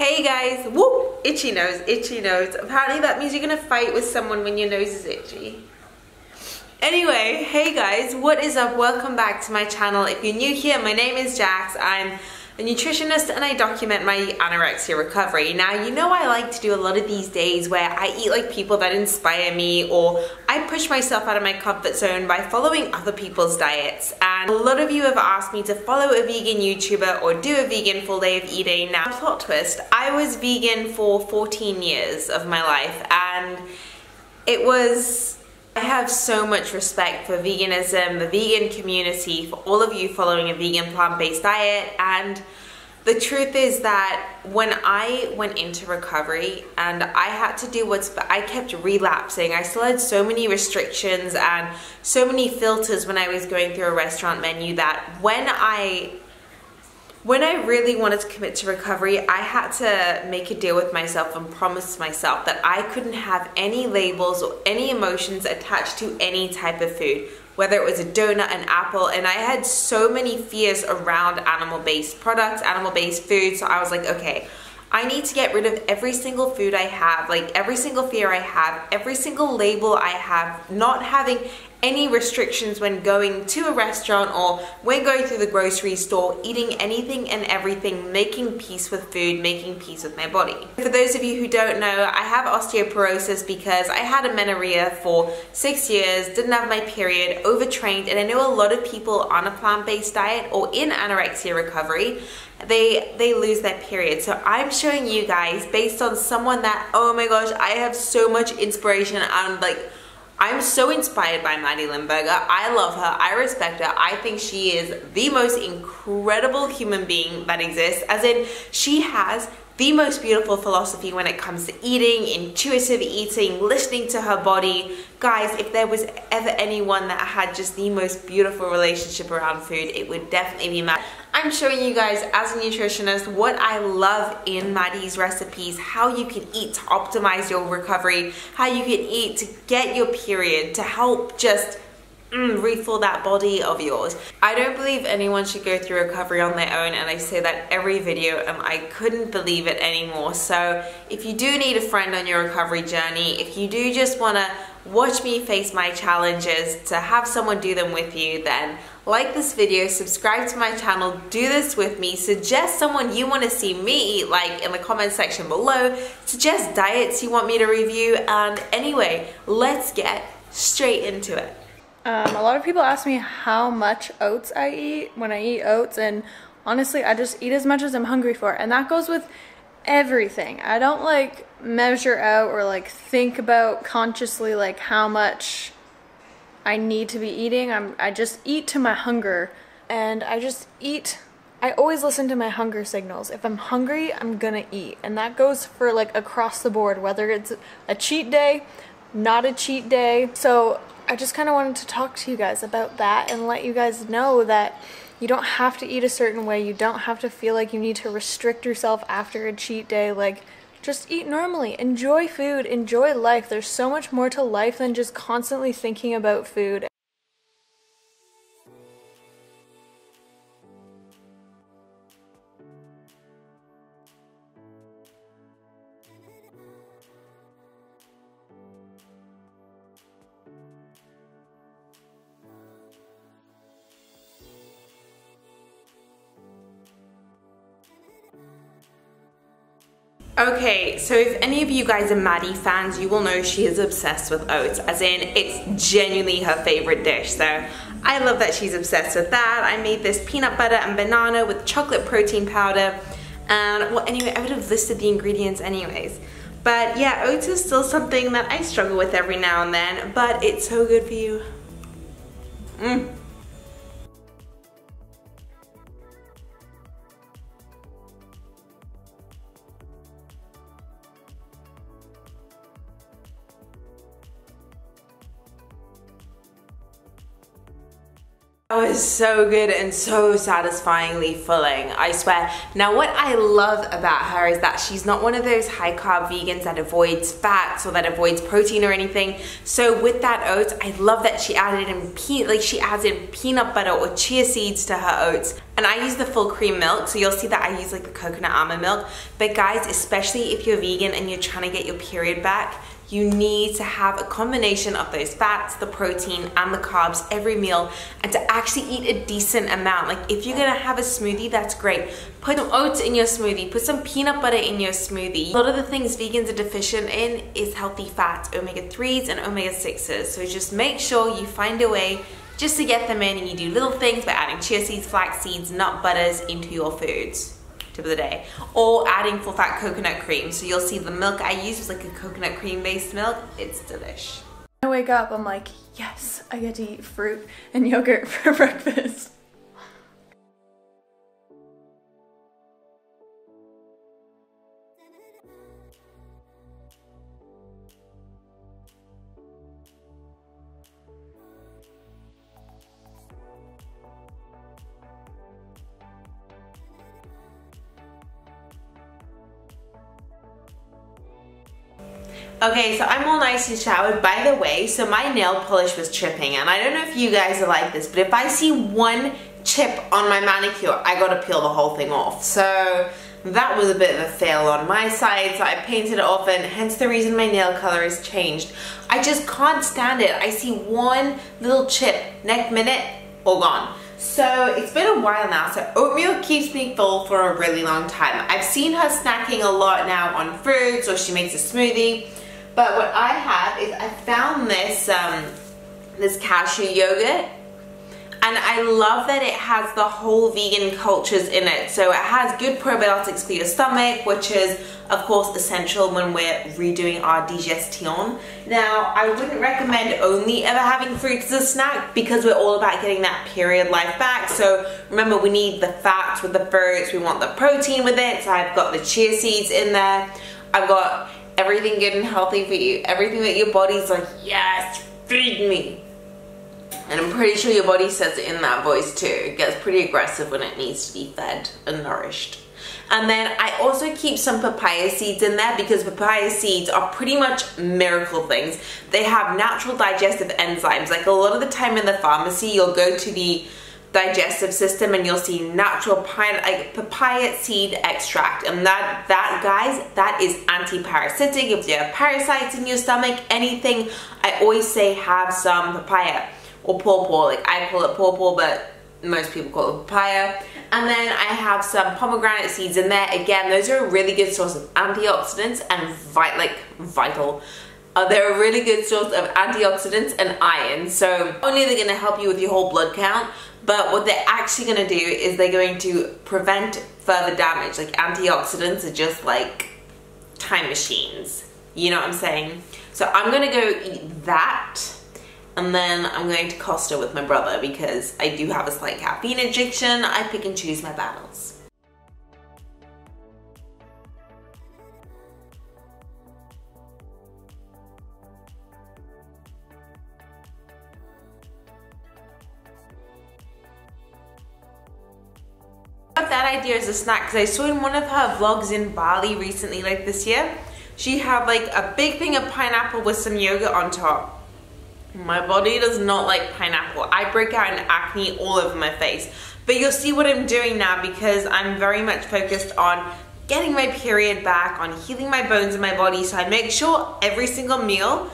Hey guys, whoop, itchy nose, itchy nose. Apparently that means you're gonna fight with someone when your nose is itchy. Anyway, hey guys, what is up? Welcome back to my channel. If you're new here, my name is Jax. I'm a nutritionist and I document my anorexia recovery. Now, you know I like to do a lot of these days where I eat like people that inspire me or I push myself out of my comfort zone by following other people's diets. And a lot of you have asked me to follow a vegan YouTuber or do a vegan full day of eating. Now, plot twist, I was vegan for 14 years of my life and it was I have so much respect for veganism, the vegan community, for all of you following a vegan plant-based diet and the truth is that when I went into recovery and I had to do what's, I kept relapsing. I still had so many restrictions and so many filters when I was going through a restaurant menu that when I when I really wanted to commit to recovery, I had to make a deal with myself and promise myself that I couldn't have any labels or any emotions attached to any type of food, whether it was a donut, an apple, and I had so many fears around animal-based products, animal-based food, so I was like, okay, I need to get rid of every single food I have, like every single fear I have, every single label I have, not having any restrictions when going to a restaurant or when going through the grocery store, eating anything and everything, making peace with food, making peace with my body. For those of you who don't know, I have osteoporosis because I had amenorrhea for six years, didn't have my period, overtrained, and I know a lot of people on a plant-based diet or in anorexia recovery they they lose their period so i'm showing you guys based on someone that oh my gosh i have so much inspiration and like I'm so inspired by Maddie Lymburner. I love her. I respect her. I think she is the most incredible human being that exists. As in, she has the most beautiful philosophy when it comes to eating, intuitive eating, listening to her body. Guys, if there was ever anyone that had just the most beautiful relationship around food, it would definitely be Matt. I'm showing you guys as a nutritionist what I love in Maddie's recipes, how you can eat to optimize your recovery, how you can eat to get your period, to help just mm, refill that body of yours. I don't believe anyone should go through recovery on their own and I say that every video and I couldn't believe it anymore. So if you do need a friend on your recovery journey, if you do just want to watch me face my challenges, to have someone do them with you, then like this video, subscribe to my channel, do this with me, suggest someone you want to see me eat like in the comment section below, suggest diets you want me to review, and anyway, let's get straight into it. Um, a lot of people ask me how much oats I eat when I eat oats, and honestly, I just eat as much as I'm hungry for, and that goes with everything. I don't like measure out or like think about consciously like how much I need to be eating. I'm I just eat to my hunger, and I just eat. I always listen to my hunger signals. If I'm hungry, I'm gonna eat, and that goes for like across the board, whether it's a cheat day, not a cheat day. So I just kind of wanted to talk to you guys about that and let you guys know that you don't have to eat a certain way. You don't have to feel like you need to restrict yourself after a cheat day. Like, just eat normally. Enjoy food. Enjoy life. There's so much more to life than just constantly thinking about food. Okay, so if any of you guys are Maddie fans, you will know she is obsessed with oats, as in it's genuinely her favorite dish. So I love that she's obsessed with that. I made this peanut butter and banana with chocolate protein powder. And well, anyway, I would have listed the ingredients anyways. But yeah, oats is still something that I struggle with every now and then, but it's so good for you. Mmm. Oh, was so good and so satisfyingly filling, I swear. Now, what I love about her is that she's not one of those high carb vegans that avoids fats or that avoids protein or anything. So with that oats, I love that she added in pe like she adds in peanut butter or chia seeds to her oats. And I use the full cream milk, so you'll see that I use like the coconut almond milk. But guys, especially if you're vegan and you're trying to get your period back, you need to have a combination of those fats, the protein, and the carbs every meal, and to actually eat a decent amount. Like if you're gonna have a smoothie, that's great. Put some oats in your smoothie, put some peanut butter in your smoothie. A lot of the things vegans are deficient in is healthy fats, omega-3s and omega-6s. So just make sure you find a way just to get them in and you do little things by adding chia seeds, flax seeds, nut butters into your foods tip of the day. Or adding full fat coconut cream. So you'll see the milk I use is like a coconut cream based milk. It's delish. I wake up, I'm like, yes, I get to eat fruit and yogurt for breakfast. Okay, so I'm all nice and showered. By the way, so my nail polish was chipping, and I don't know if you guys are like this, but if I see one chip on my manicure, I gotta peel the whole thing off. So that was a bit of a fail on my side, so I painted it off, and hence the reason my nail color has changed. I just can't stand it. I see one little chip, next minute, all gone. So it's been a while now, so oatmeal keeps me full for a really long time. I've seen her snacking a lot now on fruits, or she makes a smoothie. But what I have is I found this, um, this cashew yogurt and I love that it has the whole vegan cultures in it. So it has good probiotics for your stomach, which is of course essential when we're redoing our digestion. Now, I wouldn't recommend only ever having fruits as a snack because we're all about getting that period life back. So remember, we need the fats with the fruits, we want the protein with it. So I've got the chia seeds in there. I've got everything good and healthy for you. Everything that your body's like, yes, feed me. And I'm pretty sure your body says it in that voice too. It gets pretty aggressive when it needs to be fed and nourished. And then I also keep some papaya seeds in there because papaya seeds are pretty much miracle things. They have natural digestive enzymes. Like a lot of the time in the pharmacy, you'll go to the digestive system and you'll see natural pine, like papaya seed extract. And that that guys that is anti-parasitic. If you have parasites in your stomach anything I always say have some papaya or pawpaw. Like I call it pawpaw but most people call it papaya. And then I have some pomegranate seeds in there. Again those are a really good source of antioxidants and vi like vital. Uh, they're a really good source of antioxidants and iron. So only they're going to help you with your whole blood count but what they're actually going to do is they're going to prevent further damage. Like antioxidants are just like time machines. You know what I'm saying? So I'm going to go eat that. And then I'm going to Costa with my brother because I do have a slight caffeine addiction. I pick and choose my battles. A snack because I saw in one of her vlogs in Bali recently, like this year, she had like a big thing of pineapple with some yogurt on top. My body does not like pineapple. I break out in acne all over my face. But you'll see what I'm doing now because I'm very much focused on getting my period back, on healing my bones in my body. So I make sure every single meal,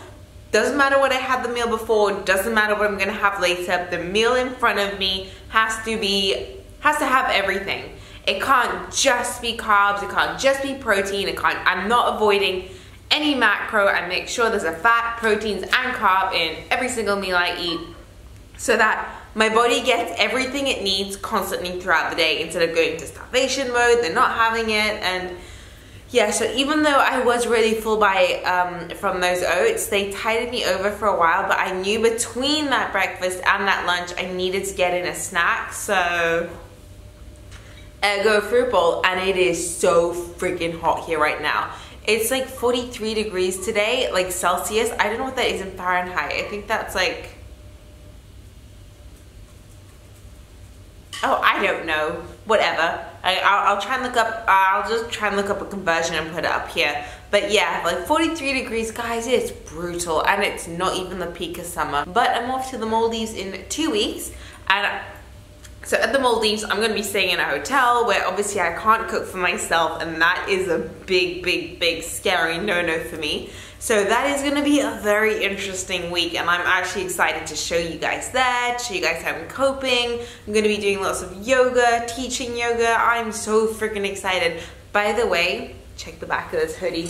doesn't matter what I had the meal before, doesn't matter what I'm gonna have later, the meal in front of me has to be has to have everything. It can't just be carbs, it can't just be protein, it can't, I'm not avoiding any macro. I make sure there's a fat, proteins, and carb in every single meal I eat so that my body gets everything it needs constantly throughout the day instead of going to starvation mode, they're not having it, and yeah, so even though I was really full by um, from those oats, they tided me over for a while, but I knew between that breakfast and that lunch, I needed to get in a snack, so Fruit bowl and it is so freaking hot here right now. It's like 43 degrees today, like Celsius. I don't know what that is in Fahrenheit. I think that's like oh, I don't know, whatever. I, I'll, I'll, try and look up, I'll just try and look up a conversion and put it up here. But yeah, like 43 degrees, guys, it's brutal. And it's not even the peak of summer. But I'm off to the Maldives in two weeks. And so at the Maldives, I'm gonna be staying in a hotel where obviously I can't cook for myself and that is a big, big, big scary no-no for me. So that is gonna be a very interesting week and I'm actually excited to show you guys that, show you guys how I'm coping. I'm gonna be doing lots of yoga, teaching yoga. I'm so freaking excited. By the way, check the back of this hoodie.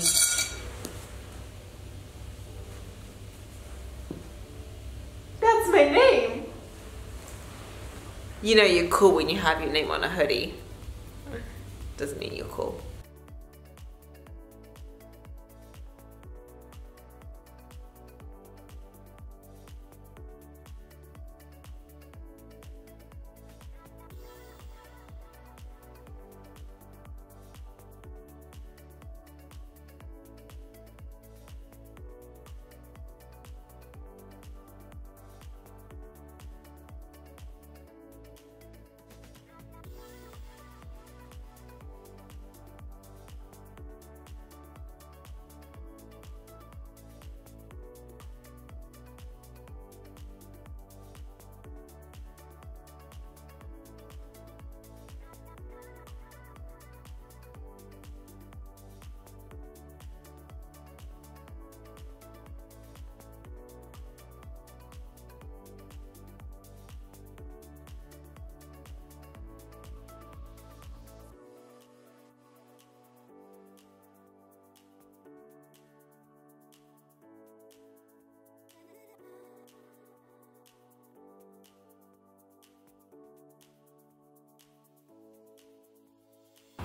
That's my name. You know you're cool when you have your name on a hoodie. Doesn't mean you're cool.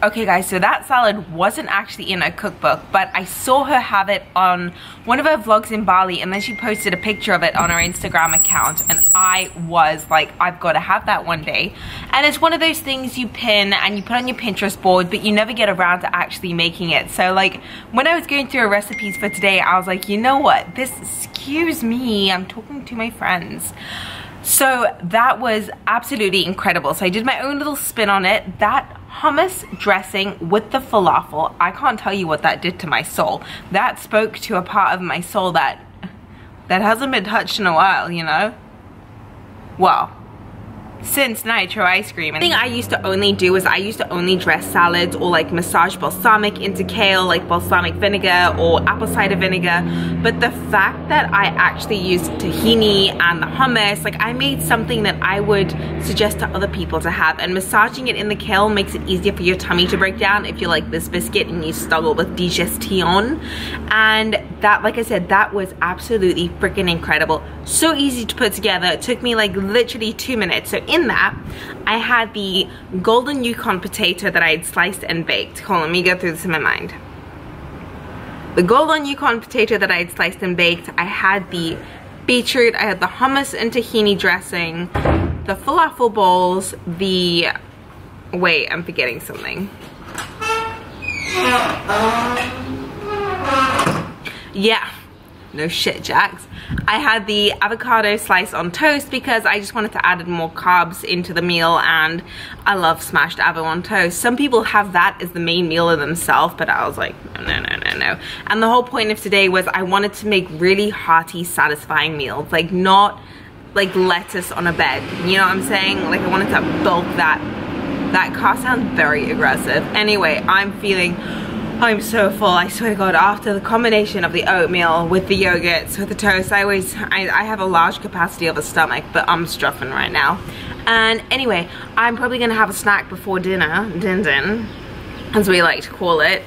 Okay guys, so that salad wasn't actually in a cookbook, but I saw her have it on one of her vlogs in Bali and then she posted a picture of it on her Instagram account and I was like, I've got to have that one day. And it's one of those things you pin and you put on your Pinterest board, but you never get around to actually making it. So like, when I was going through recipes for today, I was like, you know what, this, excuse me, I'm talking to my friends. So that was absolutely incredible. So I did my own little spin on it. That hummus dressing with the falafel, I can't tell you what that did to my soul. That spoke to a part of my soul that that hasn't been touched in a while, you know? Well, since nitro ice cream. And the thing I used to only do is I used to only dress salads or like massage balsamic into kale, like balsamic vinegar or apple cider vinegar. But the fact that I actually used tahini and the hummus, like I made something that I would suggest to other people to have. And massaging it in the kale makes it easier for your tummy to break down if you're like this biscuit and you struggle with digestion. And that, like I said, that was absolutely freaking incredible. So easy to put together. It took me like literally two minutes. So in that, I had the golden Yukon potato that I had sliced and baked. Hold on, let me go through this in my mind. The golden Yukon potato that I had sliced and baked. I had the beetroot, I had the hummus and tahini dressing, the falafel bowls, the, wait, I'm forgetting something. Yeah, no shit, Jax. I had the avocado slice on toast because I just wanted to add more carbs into the meal and I love smashed avo on toast. Some people have that as the main meal of themselves, but I was like, no, no, no, no, no. And the whole point of today was I wanted to make really hearty, satisfying meals, like not like lettuce on a bed. You know what I'm saying? Like I wanted to bulk that. That car sounds very aggressive. Anyway, I'm feeling I'm so full, I swear to God, after the combination of the oatmeal with the yogurts, with the toast, I always, I, I have a large capacity of a stomach, but I'm struffing right now. And anyway, I'm probably gonna have a snack before dinner, din din, as we like to call it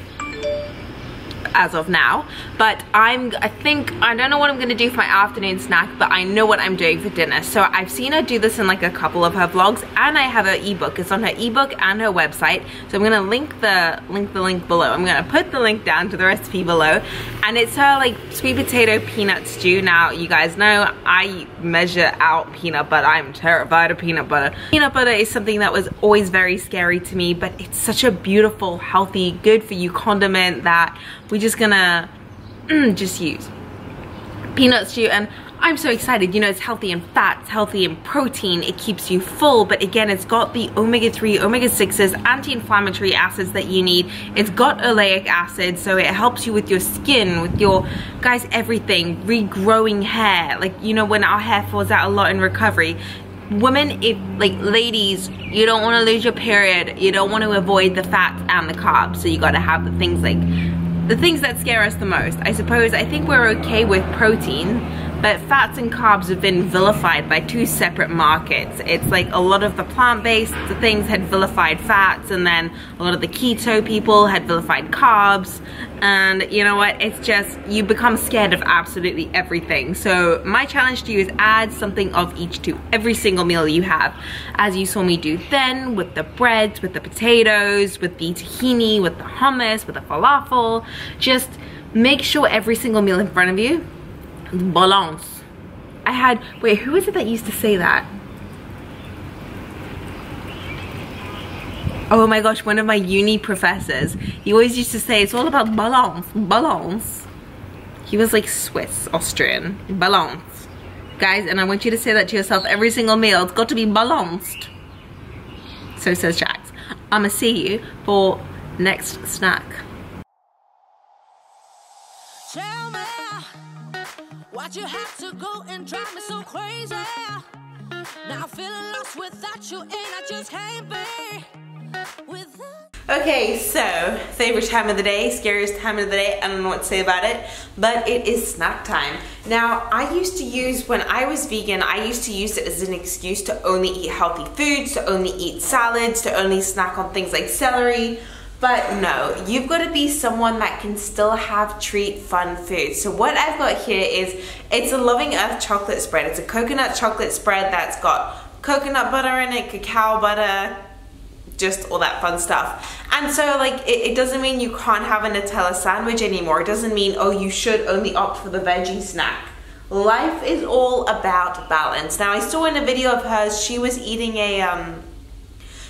as of now. But I'm, I think, I don't know what I'm gonna do for my afternoon snack, but I know what I'm doing for dinner. So I've seen her do this in like a couple of her vlogs and I have her ebook. It's on her ebook and her website. So I'm gonna link the, link the link below. I'm gonna put the link down to the recipe below. And it's her like sweet potato peanut stew. Now, you guys know I measure out peanut butter. I'm terrified of peanut butter. Peanut butter is something that was always very scary to me, but it's such a beautiful, healthy, good for you condiment that we just gonna just use peanut stew and I'm so excited. You know, it's healthy in fats, healthy in protein. It keeps you full, but again, it's got the omega-3, omega-6s, anti-inflammatory acids that you need. It's got oleic acid, so it helps you with your skin, with your, guys, everything, regrowing hair. Like, you know, when our hair falls out a lot in recovery, women if like ladies you don't want to lose your period you don't want to avoid the fats and the carbs so you got to have the things like the things that scare us the most i suppose. I think we're okay with protein but fats and carbs have been vilified by two separate markets. It's like a lot of the plant-based things had vilified fats and then a lot of the keto people had vilified carbs. And you know what, it's just, you become scared of absolutely everything. So my challenge to you is add something of each to every single meal you have. As you saw me do then with the breads, with the potatoes, with the tahini, with the hummus, with the falafel. Just make sure every single meal in front of you balance. I had, wait, who is it that used to say that? Oh my gosh, one of my uni professors. He always used to say, it's all about balance, balance. He was like Swiss, Austrian, balance. Guys, and I want you to say that to yourself every single meal. It's got to be balanced. So says Jax. I'ma see you for next snack. Why'd you have to go and drive me so crazy? Now I'm feeling lost without you and I just can't be Okay, so favorite time of the day, scariest time of the day, I don't know what to say about it, but it is snack time. Now, I used to use, when I was vegan, I used to use it as an excuse to only eat healthy foods, to only eat salads, to only snack on things like celery, but no, you've got to be someone that can still have treat fun food. So what I've got here is, it's a Loving Earth chocolate spread. It's a coconut chocolate spread that's got coconut butter in it, cacao butter, just all that fun stuff. And so like, it, it, doesn't mean you can't have a Nutella sandwich anymore. It doesn't mean, oh, you should only opt for the veggie snack. Life is all about balance. Now I saw in a video of hers, she was eating a, um,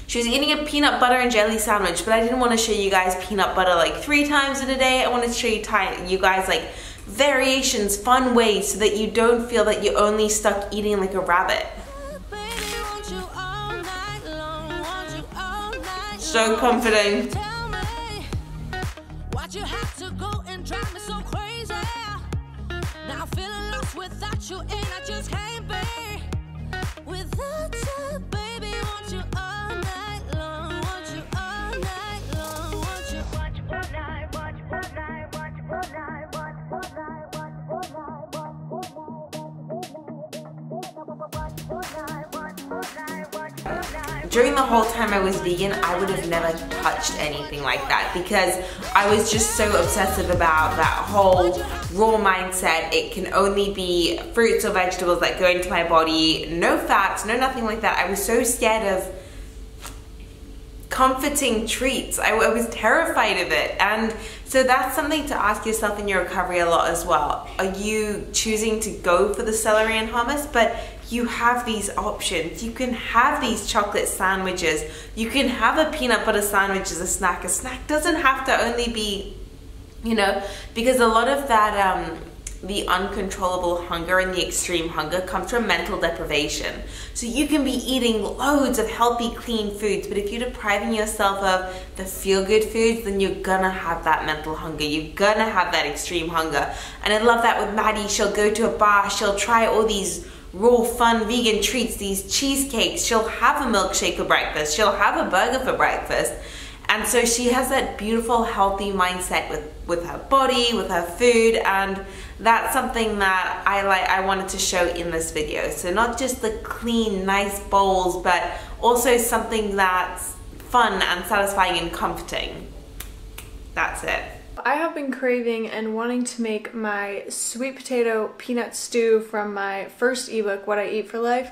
she was eating a peanut butter and jelly sandwich, but I didn't want to show you guys peanut butter like three times in a day. I wanted to show you, you guys like variations, fun ways so that you don't feel that you're only stuck eating like a rabbit. So comforting. without you and I just can't be without you, during the whole time I was vegan, I would have never touched anything like that because I was just so obsessive about that whole raw mindset. It can only be fruits or vegetables that go into my body, no fats, no nothing like that. I was so scared of comforting treats. I, I, was terrified of it. And so that's something to ask yourself in your recovery a lot as well. Are you choosing to go for the celery and hummus? But you have these options. You can have these chocolate sandwiches. You can have a peanut butter sandwich as a snack. A snack doesn't have to only be, you know, because a lot of that, um, the uncontrollable hunger and the extreme hunger comes from mental deprivation. So you can be eating loads of healthy, clean foods, but if you're depriving yourself of the feel-good foods, then you're gonna have that mental hunger. You're gonna have that extreme hunger. And I love that with Maddie, she'll go to a bar, she'll try all these raw, fun vegan treats, these cheesecakes. She'll have a milkshake for breakfast. She'll have a burger for breakfast. And so she has that beautiful, healthy mindset with, with her body, with her food, and that's something that I like I wanted to show in this video. So not just the clean, nice bowls, but also something that's fun and satisfying and comforting. That's it. I have been craving and wanting to make my sweet potato peanut stew from my first ebook, What I Eat for Life.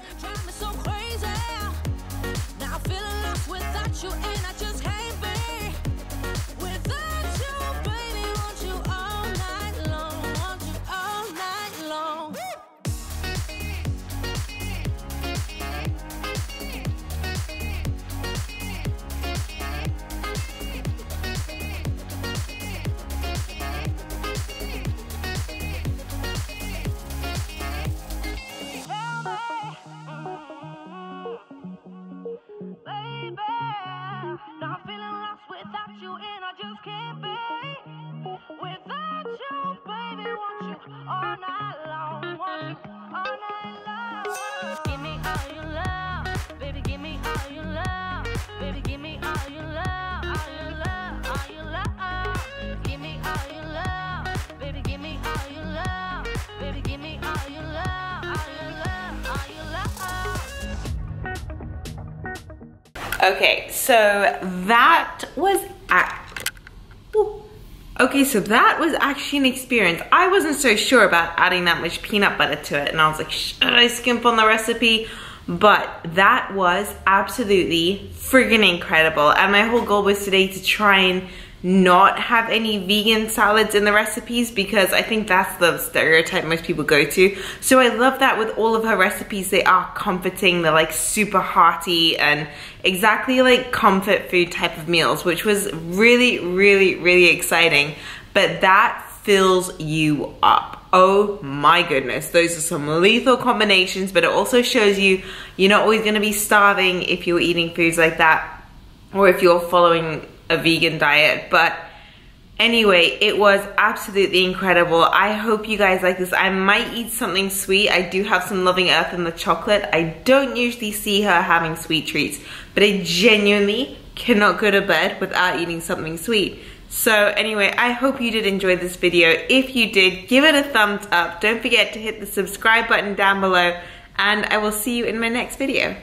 Okay, so that was. Okay, so that was actually an experience. I wasn't so sure about adding that much peanut butter to it, and I was like, should I skimp on the recipe? But that was absolutely friggin' incredible. And my whole goal was today to try and not have any vegan salads in the recipes because I think that's the stereotype most people go to. So I love that with all of her recipes, they are comforting, they're like super hearty and exactly like comfort food type of meals, which was really, really, really exciting. But that fills you up. Oh my goodness, those are some lethal combinations, but it also shows you you're not always gonna be starving if you're eating foods like that or if you're following a vegan diet. But anyway, it was absolutely incredible. I hope you guys like this. I might eat something sweet. I do have some Loving Earth in the chocolate. I don't usually see her having sweet treats, but I genuinely cannot go to bed without eating something sweet. So anyway, I hope you did enjoy this video. If you did, give it a thumbs up. Don't forget to hit the subscribe button down below and I will see you in my next video.